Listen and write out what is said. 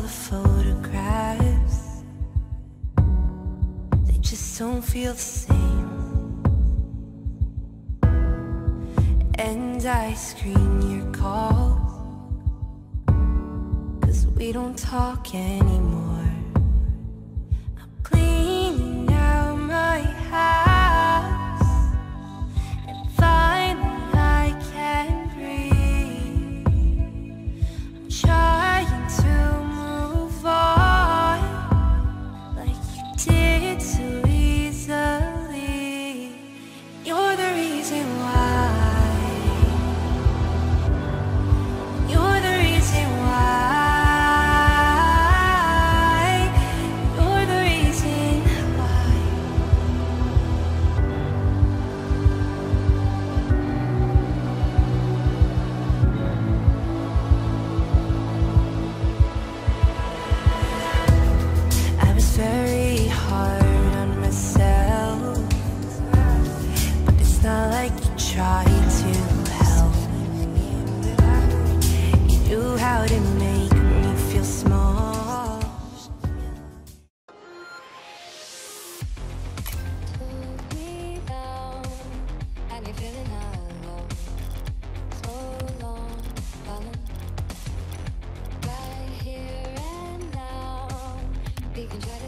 the photographs. They just don't feel the same. And I screen your calls. Cause we don't talk anymore. try to help You knew how to make me feel small. Took me down, feeling alone So long, Right here and now, we can try to